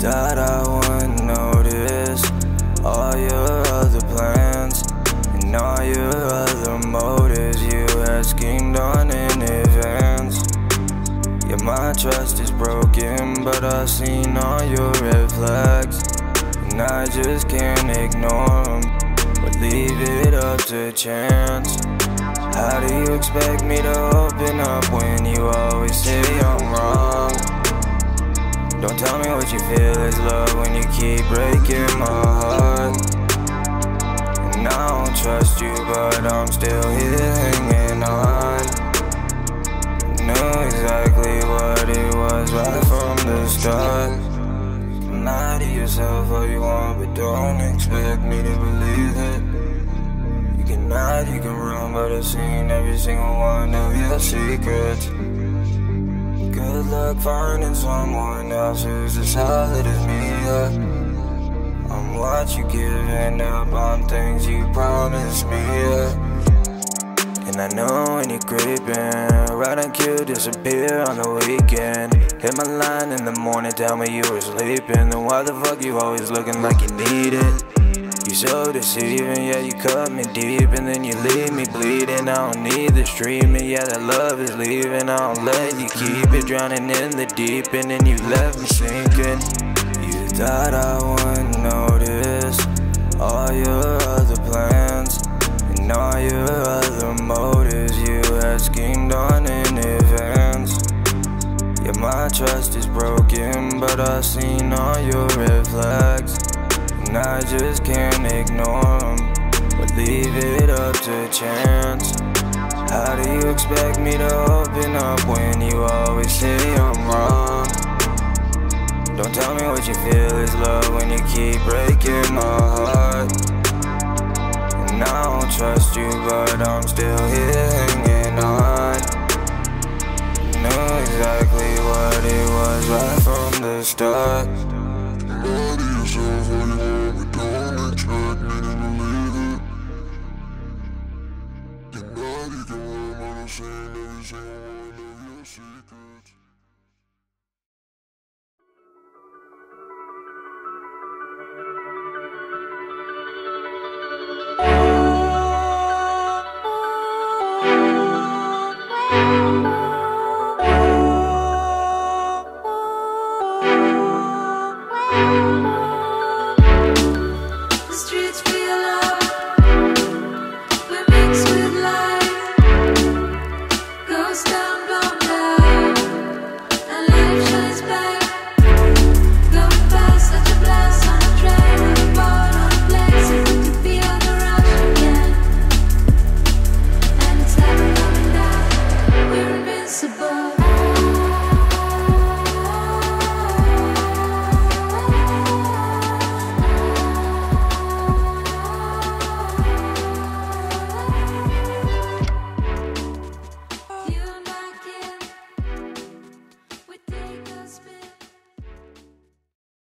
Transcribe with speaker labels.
Speaker 1: Thought I wouldn't notice all your other plans and all your other motives you had schemed on in advance. Yeah, my trust is broken, but I've seen all your red flags, and I just can't ignore them. But leave it up to chance. How do you expect me to open up when you always say? Don't tell me what you feel is love when you keep breaking my heart. And I don't trust you, but I'm still here hanging on. Knew exactly what it was right from the start. Lie to yourself all you want, but don't expect me to believe it. You can hide, you can run, but I've seen every single one of your secrets. Luck finding someone else who's as solid as me. Yeah. I'm what you giving up on things you promised me. Yeah. And I know when you're creeping, right on cue, disappear on the weekend. Hit my line in the morning, tell me you were sleeping. Then why the fuck you always looking like you need it? You so deceiving, yeah, you cut me deep and then you leave me bleeding. I don't need this treatment, yeah, that love is leaving. I don't let you keep it, drowning in the deep and you left me sinking. You thought I wouldn't notice all your other plans and all your other motives you had schemed on in advance. Yeah, my trust is broken, but I've seen all your red flags. And I just can't ignore them, but leave it up to chance. How do you expect me to open up when you always say I'm wrong? Don't tell me what you feel is love when you keep breaking my heart. And I don't trust you, but I'm still here hanging on. Knew exactly what it was right from the start.